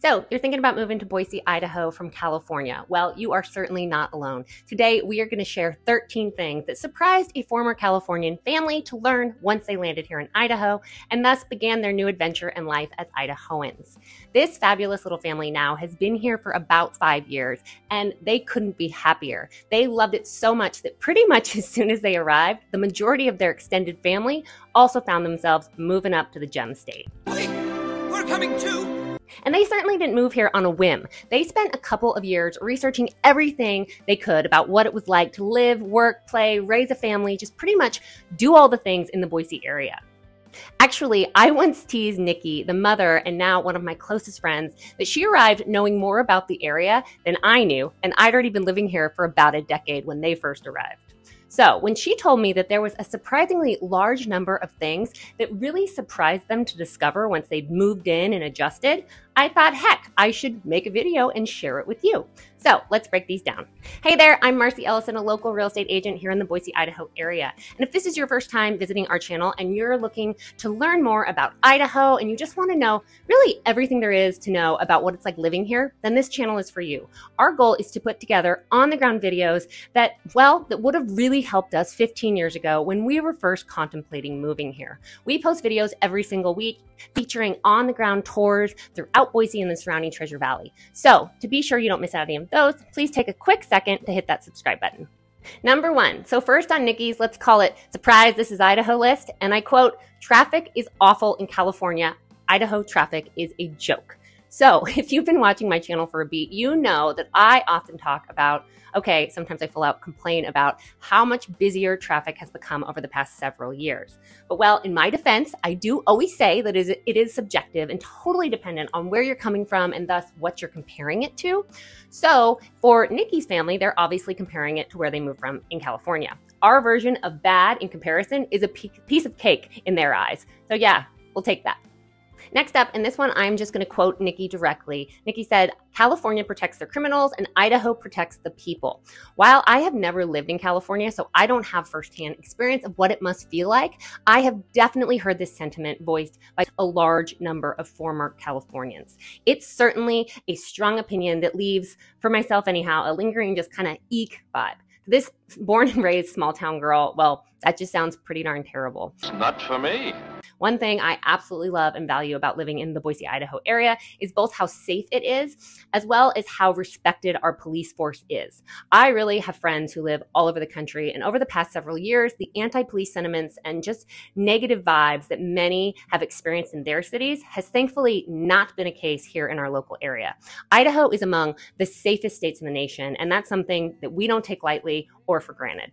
So, you're thinking about moving to Boise, Idaho from California. Well, you are certainly not alone. Today, we are going to share 13 things that surprised a former Californian family to learn once they landed here in Idaho and thus began their new adventure in life as Idahoans. This fabulous little family now has been here for about five years and they couldn't be happier. They loved it so much that pretty much as soon as they arrived, the majority of their extended family also found themselves moving up to the Gem State. Wait, we're coming too! And they certainly didn't move here on a whim. They spent a couple of years researching everything they could about what it was like to live, work, play, raise a family, just pretty much do all the things in the Boise area. Actually, I once teased Nikki, the mother and now one of my closest friends, that she arrived knowing more about the area than I knew, and I'd already been living here for about a decade when they first arrived. So, when she told me that there was a surprisingly large number of things that really surprised them to discover once they'd moved in and adjusted, I thought, heck, I should make a video and share it with you. So let's break these down. Hey there, I'm Marcy Ellison, a local real estate agent here in the Boise, Idaho area. And if this is your first time visiting our channel and you're looking to learn more about Idaho and you just want to know really everything there is to know about what it's like living here, then this channel is for you. Our goal is to put together on the ground videos that, well, that would have really helped us 15 years ago when we were first contemplating moving here. We post videos every single week featuring on the ground tours throughout Boise and the surrounding Treasure Valley. So, to be sure you don't miss out on any of those, please take a quick second to hit that subscribe button. Number one. So, first on Nikki's, let's call it Surprise, This is Idaho list. And I quote Traffic is awful in California. Idaho traffic is a joke. So, if you've been watching my channel for a beat, you know that I often talk about, okay, sometimes I full out complain about how much busier traffic has become over the past several years. But well, in my defense, I do always say that it is subjective and totally dependent on where you're coming from and thus what you're comparing it to. So, for Nikki's family, they're obviously comparing it to where they moved from in California. Our version of bad in comparison is a piece of cake in their eyes. So, yeah, we'll take that. Next up, and this one I'm just going to quote Nikki directly. Nikki said, California protects their criminals and Idaho protects the people. While I have never lived in California, so I don't have firsthand experience of what it must feel like, I have definitely heard this sentiment voiced by a large number of former Californians. It's certainly a strong opinion that leaves, for myself anyhow, a lingering just kind of eek vibe. This born and raised small town girl, well, that just sounds pretty darn terrible. It's not for me. One thing I absolutely love and value about living in the Boise, Idaho area is both how safe it is, as well as how respected our police force is. I really have friends who live all over the country, and over the past several years, the anti police sentiments and just negative vibes that many have experienced in their cities has thankfully not been a case here in our local area. Idaho is among the safest states in the nation, and that's something that we don't take lightly or for granted.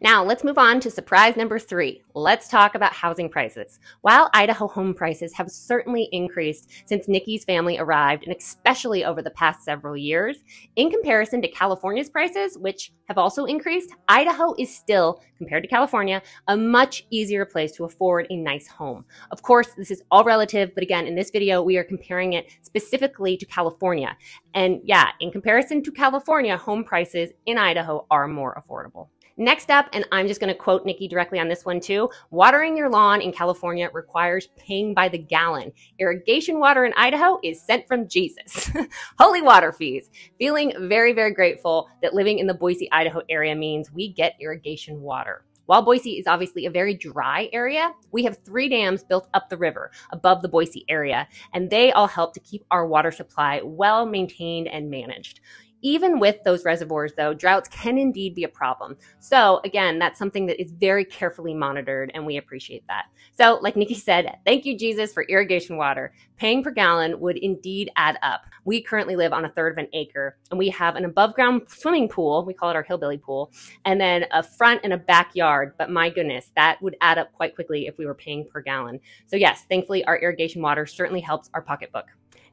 Now, let's move on to surprise number three. Let's talk about housing prices. While Idaho home prices have certainly increased since Nikki's family arrived, and especially over the past several years, in comparison to California's prices, which have also increased, Idaho is still, compared to California, a much easier place to afford a nice home. Of course, this is all relative, but again, in this video, we are comparing it specifically to California. And yeah, in comparison to California, home prices in Idaho are more affordable. Next up, and I'm just going to quote Nikki directly on this one too watering your lawn in California requires paying by the gallon. Irrigation water in Idaho is sent from Jesus. Holy water fees. Feeling very, very grateful that living in the Boise, Idaho area means we get irrigation water. While Boise is obviously a very dry area, we have three dams built up the river above the Boise area, and they all help to keep our water supply well maintained and managed. Even with those reservoirs, though, droughts can indeed be a problem. So, again, that's something that is very carefully monitored, and we appreciate that. So, like Nikki said, thank you, Jesus, for irrigation water. Paying per gallon would indeed add up. We currently live on a third of an acre, and we have an above ground swimming pool. We call it our hillbilly pool, and then a front and a backyard. But my goodness, that would add up quite quickly if we were paying per gallon. So, yes, thankfully, our irrigation water certainly helps our pocketbook.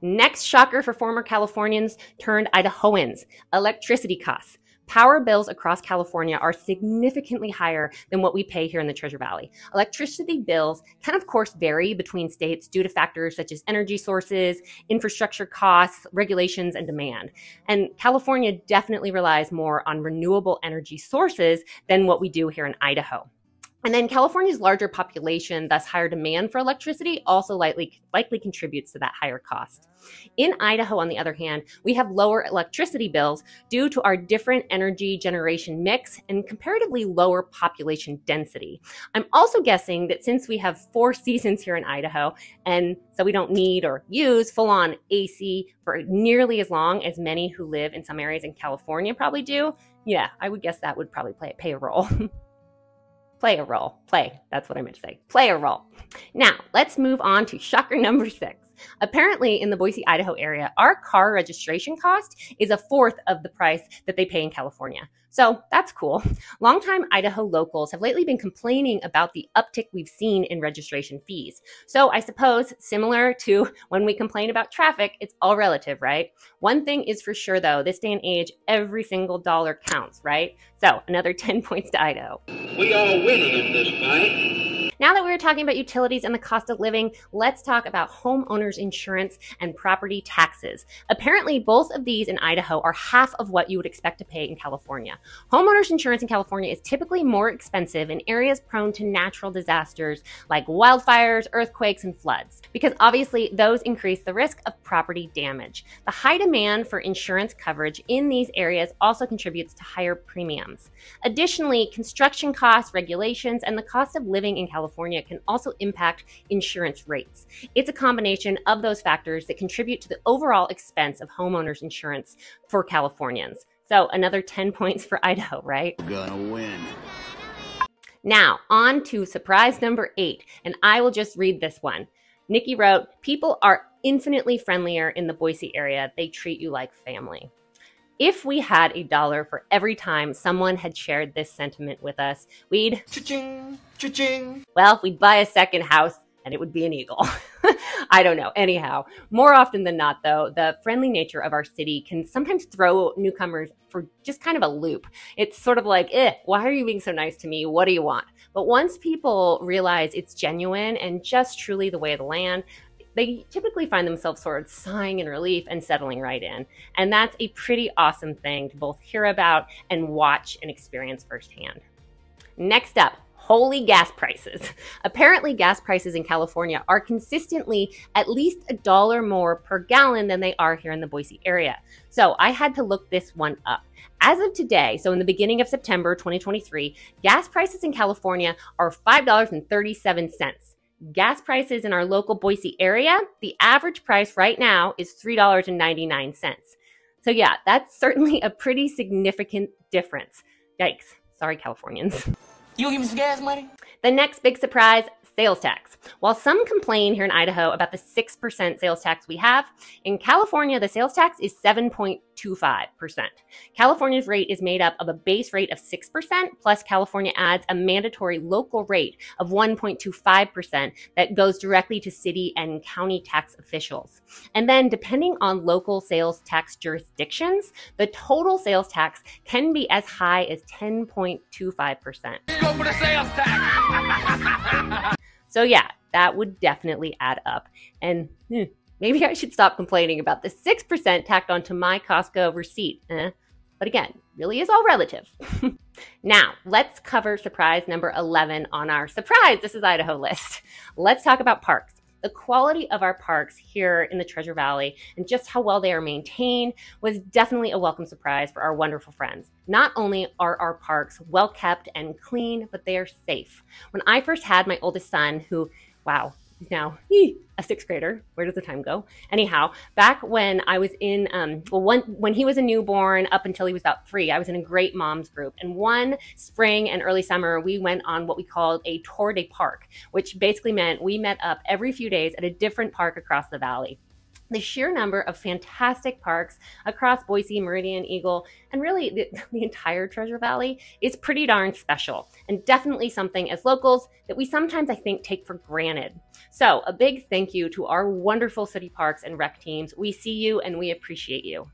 Next shocker for former Californians turned Idahoans electricity costs. Power bills across California are significantly higher than what we pay here in the Treasure Valley. Electricity bills can, of course, vary between states due to factors such as energy sources, infrastructure costs, regulations, and demand. And California definitely relies more on renewable energy sources than what we do here in Idaho. And then California's larger population, thus higher demand for electricity, also likely, likely contributes to that higher cost. In Idaho, on the other hand, we have lower electricity bills due to our different energy generation mix and comparatively lower population density. I'm also guessing that since we have four seasons here in Idaho, and so we don't need or use full on AC for nearly as long as many who live in some areas in California probably do, yeah, I would guess that would probably play, pay a role. play a role. Play. That's what I meant to say. Play a role. Now, let's move on to shocker number six. Apparently, in the Boise, Idaho area, our car registration cost is a fourth of the price that they pay in California. So that's cool. Longtime Idaho locals have lately been complaining about the uptick we've seen in registration fees. So I suppose, similar to when we complain about traffic, it's all relative, right? One thing is for sure, though, this day and age, every single dollar counts, right? So another 10 points to Idaho. We are winning in this fight. Now that we are talking about utilities and the cost of living, let's talk about homeowners insurance and property taxes. Apparently, both of these in Idaho are half of what you would expect to pay in California. Homeowners insurance in California is typically more expensive in areas prone to natural disasters like wildfires, earthquakes, and floods, because obviously those increase the risk of property damage. The high demand for insurance coverage in these areas also contributes to higher premiums. Additionally, construction costs, regulations, and the cost of living in California California can also impact insurance rates. It's a combination of those factors that contribute to the overall expense of homeowners insurance for Californians. So another 10 points for Idaho, right? Gonna win. Now, on to surprise number eight, and I will just read this one. Nikki wrote, People are infinitely friendlier in the Boise area. They treat you like family. If we had a dollar for every time someone had shared this sentiment with us, we'd Cha-ching, cha-ching. well, we'd buy a second house and it would be an eagle. I don't know. Anyhow, more often than not, though, the friendly nature of our city can sometimes throw newcomers for just kind of a loop. It's sort of like, eh, why are you being so nice to me? What do you want? But once people realize it's genuine and just truly the way of the land, they typically find themselves sort of sighing in relief and settling right in. And that's a pretty awesome thing to both hear about and watch and experience firsthand. Next up, holy gas prices. Apparently, gas prices in California are consistently at least a dollar more per gallon than they are here in the Boise area. So I had to look this one up. As of today, so in the beginning of September 2023, gas prices in California are $5.37 gas prices in our local Boise area, the average price right now is $3.99. So, yeah, that's certainly a pretty significant difference. Yikes. Sorry, Californians. You give me some gas money? The next big surprise sales tax. While some complain here in Idaho about the 6% sales tax we have, in California, the sales tax is 7.25%. California's rate is made up of a base rate of 6%, plus California adds a mandatory local rate of 1.25% that goes directly to city and county tax officials. And then, depending on local sales tax jurisdictions, the total sales tax can be as high as 10.25%. The sales tax. So, yeah, that would definitely add up. And hmm, maybe I should stop complaining about the 6% tacked onto my Costco receipt. Eh? But again, really is all relative. now, let's cover surprise number 11 on our surprise, this is Idaho list. Let's talk about parks the quality of our parks here in the Treasure Valley and just how well they are maintained was definitely a welcome surprise for our wonderful friends. Not only are our parks well kept and clean, but they are safe. When I first had my oldest son, who, wow, He's now a sixth grader. Where does the time go? Anyhow, back when I was in, um, well, one, when he was a newborn up until he was about three, I was in a great moms group. And one spring and early summer, we went on what we called a tour de park, which basically meant we met up every few days at a different park across the valley the sheer number of fantastic parks across Boise, Meridian, Eagle, and really the, the, entire Treasure Valley is pretty darn special and definitely something as locals that we sometimes, I think, take for granted. So, a big thank you to our wonderful city parks and rec teams. We see you and we appreciate you.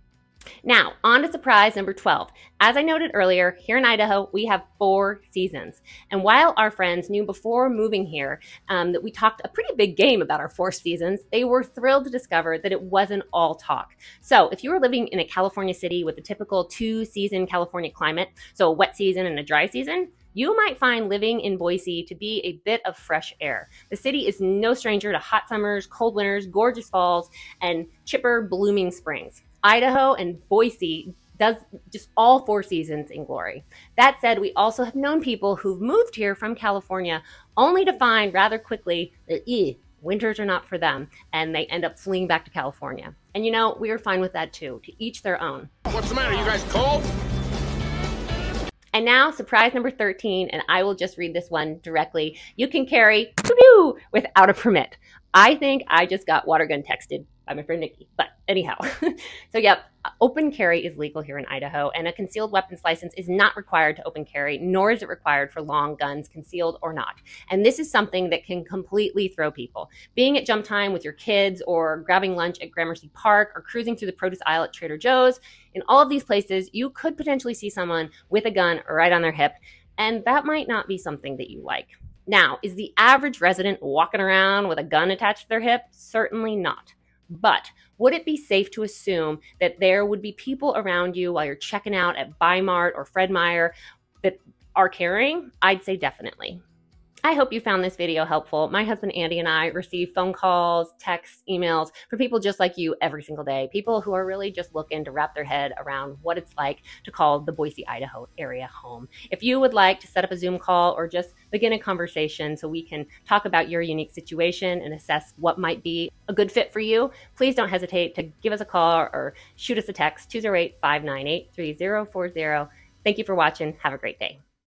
Now, on to surprise number 12. As I noted earlier, here in Idaho, we have four seasons. And while our friends knew before moving here um, that we talked a pretty big game about our four seasons, they were thrilled to discover that it wasn't all talk. So, if you were living in a California city with a typical two season California climate, so a wet season and a dry season, you might find living in Boise to be a bit of fresh air. The city is no stranger to hot summers, cold winters, gorgeous falls, and chipper, blooming springs. Idaho and Boise does just all four seasons in glory. That said, we also have known people who've moved here from California only to find rather quickly that eh, winters are not for them and they end up fleeing back to California. And you know, we are fine with that too, to each their own. What's the matter? You guys cold? And now, surprise number 13, and I will just read this one directly. You can carry without a permit. I think I just got water gun texted by my friend Nikki. But anyhow, so yep, open carry is legal here in Idaho, and a concealed weapons license is not required to open carry, nor is it required for long guns, concealed or not. And this is something that can completely throw people. Being at jump time with your kids, or grabbing lunch at Gramercy Park, or cruising through the produce aisle at Trader Joe's, in all of these places, you could potentially see someone with a gun right on their hip, and that might not be something that you like. Now, is the average resident walking around with a gun attached to their hip? Certainly not. But would it be safe to assume that there would be people around you while you're checking out at Bi-Mart or Fred Meyer that are carrying? I'd say definitely. I hope you found this video helpful. My husband Andy and I receive phone calls, texts, emails from people just like you every single day. People who are really just looking to wrap their head around what it's like to call the Boise, Idaho area home. If you would like to set up a Zoom call or just begin a conversation so we can talk about your unique situation and assess what might be a good fit for you, please don't hesitate to give us a call or shoot us a text 208 598 3040. Thank you for watching. Have a great day.